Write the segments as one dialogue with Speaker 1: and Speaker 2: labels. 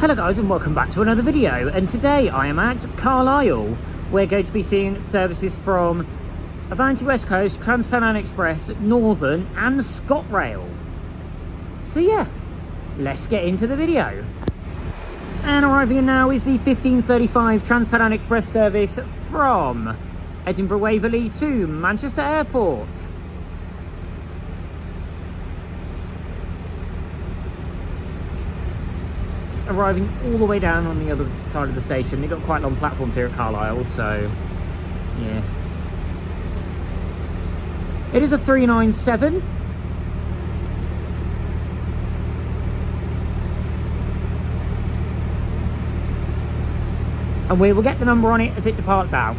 Speaker 1: Hello guys and welcome back to another video and today I am at Carlisle. We're going to be seeing services from Avanti West Coast, Transpennine Express, Northern and ScotRail. So yeah, let's get into the video. And arriving now is the 1535 Transpennine Express service from Edinburgh Waverley to Manchester Airport. Arriving all the way down on the other side of the station. They've got quite long platforms here at Carlisle, so yeah. It is a 397. And we will get the number on it as it departs out.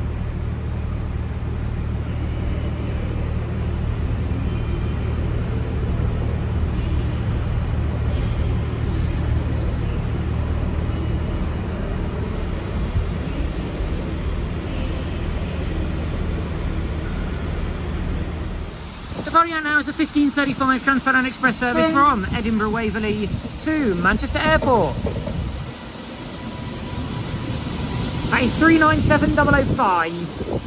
Speaker 1: Departing out now is the 1535 Transpennine Express service from Edinburgh Waverley to Manchester Airport. That is 397005.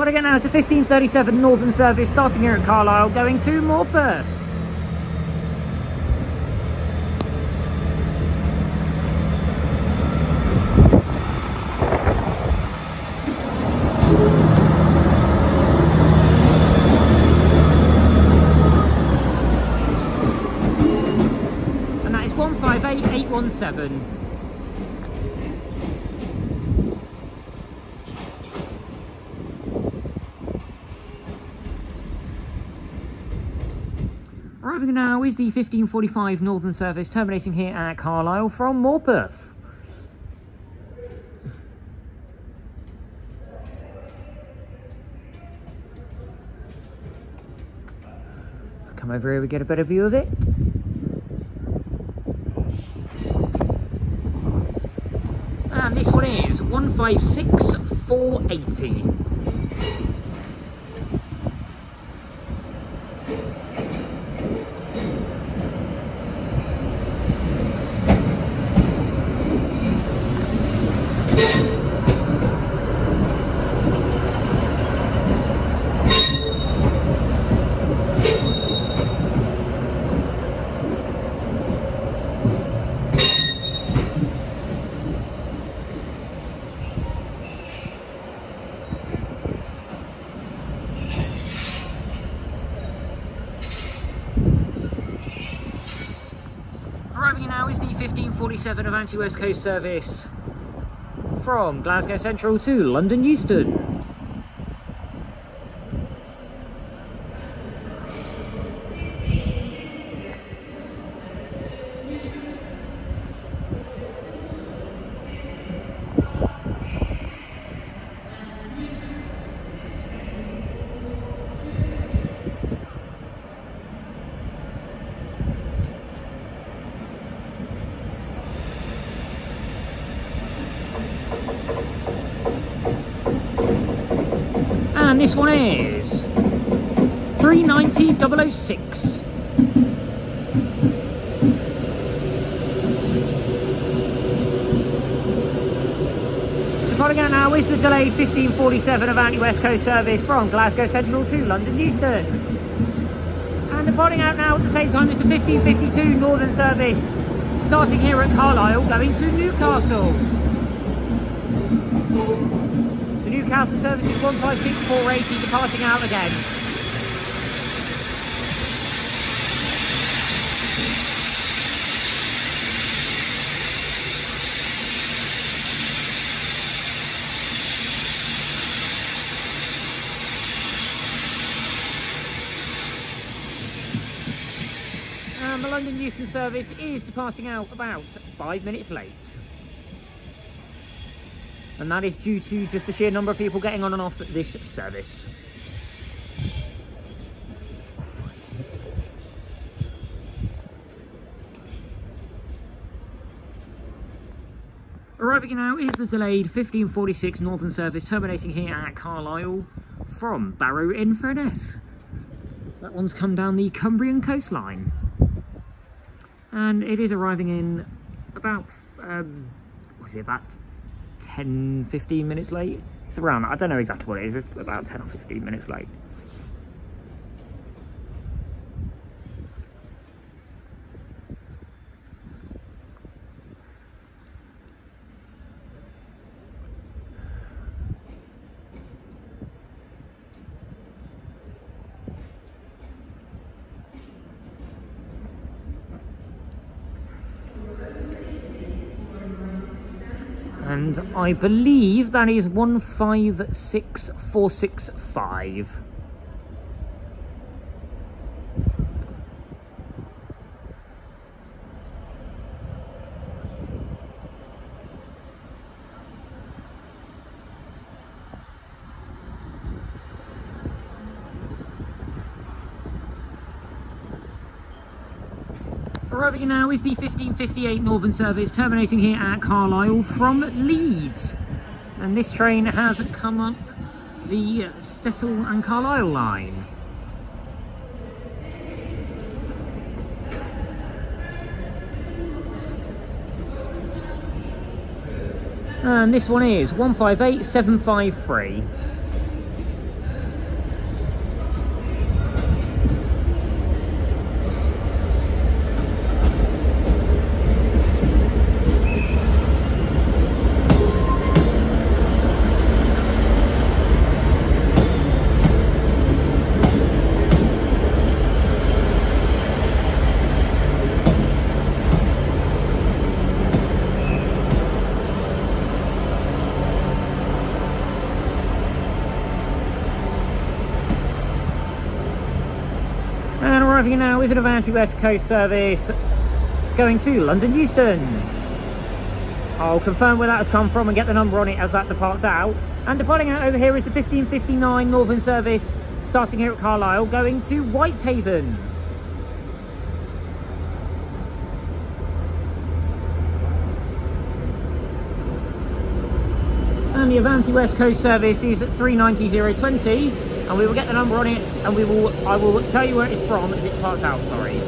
Speaker 1: But again now it's the 1537 Northern service starting here at Carlisle going to Morpeth. And that is 158817. Arriving now is the 1545 Northern Service terminating here at Carlisle from Morpeth. Come over here, we get a better view of it. And this one is 156480. Arriving now is the 1547 Avanti West Coast service from Glasgow Central to London Euston. And this one is 390 Departing out now is the delayed 1547 Avanti West Coast service from Glasgow Central to London Euston. And departing out now at the same time is the 1552 Northern service starting here at Carlisle going to Newcastle. Newcastle service 156480 departing out again. And the London Euston service is departing out about five minutes late. And that is due to just the sheer number of people getting on and off this service. Arriving now is the delayed 1546 Northern service terminating here at Carlisle from Barrow in Furness. That one's come down the Cumbrian coastline. And it is arriving in about, um, was it about 10, 15 minutes late? It's around, I don't know exactly what it is, it's about 10 or 15 minutes late. And I believe that is 156465. Arriving now is the 1558 Northern Service terminating here at Carlisle from Leeds. And this train has come up the Settle and Carlisle line. And this one is 158753. Arriving now is an Avanti West Coast service going to London Euston. I'll confirm where that has come from and get the number on it as that departs out. And departing out over here is the 1559 Northern service starting here at Carlisle going to Whitehaven. And the Avanti West Coast service is at 390020 and we will get the number on it and we will I will tell you where it's from as it departs out, sorry.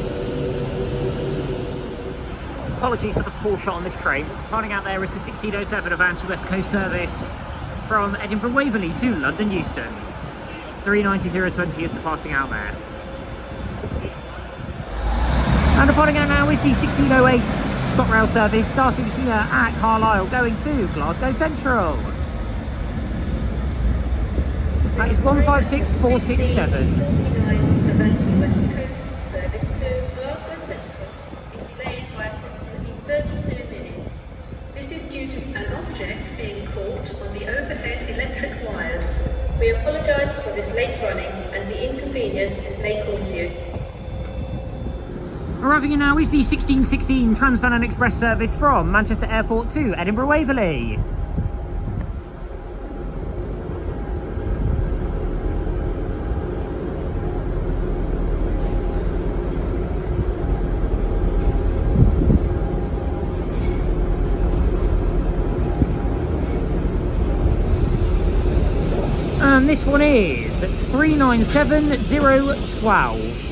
Speaker 1: Apologies for the poor shot on this train. Departing out there is the 1607 Avanti West Coast service from Edinburgh Waverley to London Euston. 390020 is departing out there. And departing out now is the 1608 ScotRail service starting here at Carlisle going to Glasgow Central. That is 156467.
Speaker 2: This is due to an object being caught on the overhead electric wires. We apologise for this late running and the inconvenience this may cause you.
Speaker 1: Arriving now is the 1616 Transpennine Express service from Manchester Airport to Edinburgh Waverley. and this one is 397012.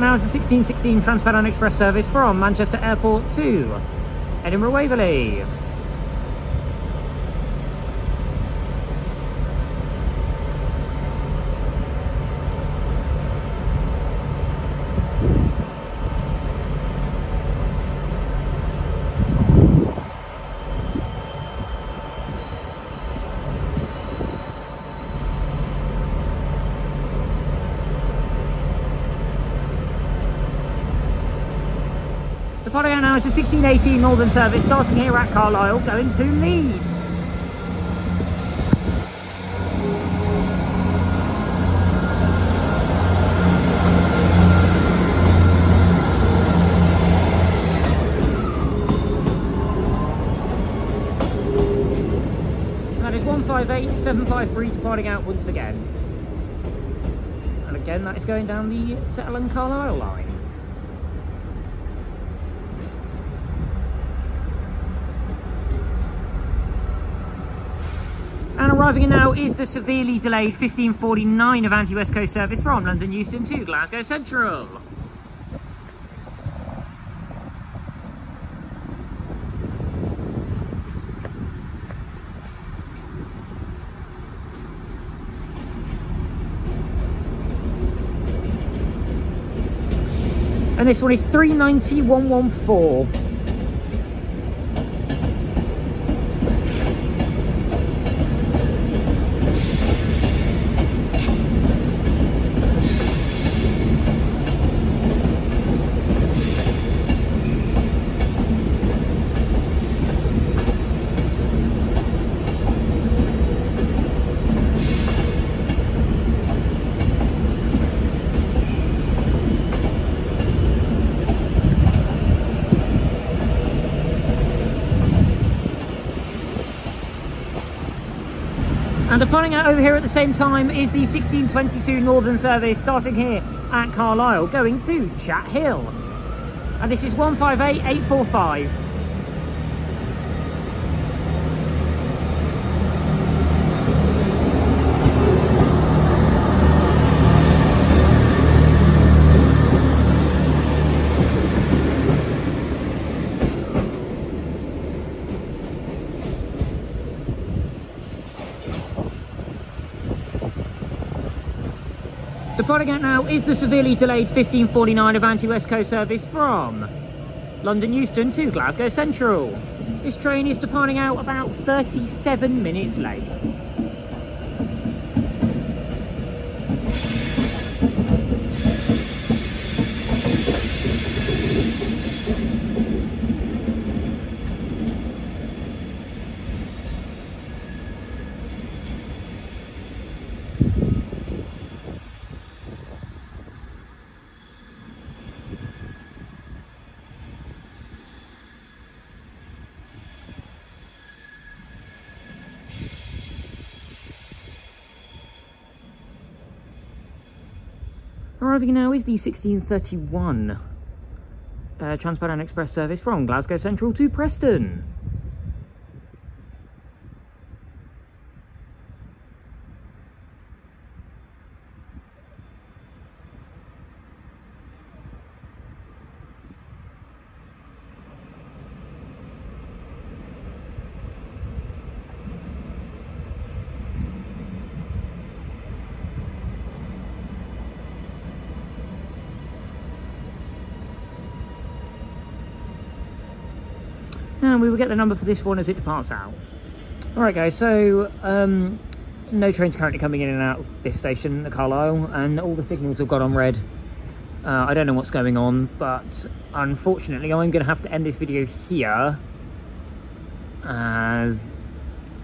Speaker 1: Now is the 1616 Transpennine Express service from Manchester Airport to Edinburgh Waverley. Out now is the 1618 Northern Service, starting here at Carlisle, going to Leeds. That is 158753 departing out once again. And again, that is going down the Settle and Carlisle line. And arriving now is the severely delayed 1549 Avanti West Coast service from London Euston to Glasgow Central. And this one is 390114. And departing out over here at the same time is the 1622 Northern Service starting here at Carlisle going to Chathill. And this is 158845. Departing out now is the severely delayed 1549 Avanti West Coast service from London Euston to Glasgow Central. This train is departing out about 37 minutes late. Arriving now is the 1631 uh, Transpennine Express service from Glasgow Central to Preston. And we will get the number for this one as it departs out. Alright guys, so um, no trains currently coming in and out of this station, the Carlisle, and all the signals have got on red. Uh, I don't know what's going on, but unfortunately I'm going to have to end this video here. As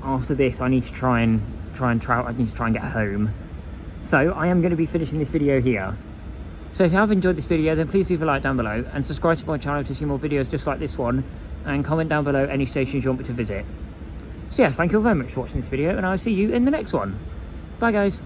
Speaker 1: after this I need to try and try and try I need to try and get home. So I am going to be finishing this video here. So if you have enjoyed this video then please leave a like down below and subscribe to my channel to see more videos just like this one and comment down below any stations you want me to visit. So yes, thank you all very much for watching this video and I'll see you in the next one. Bye guys.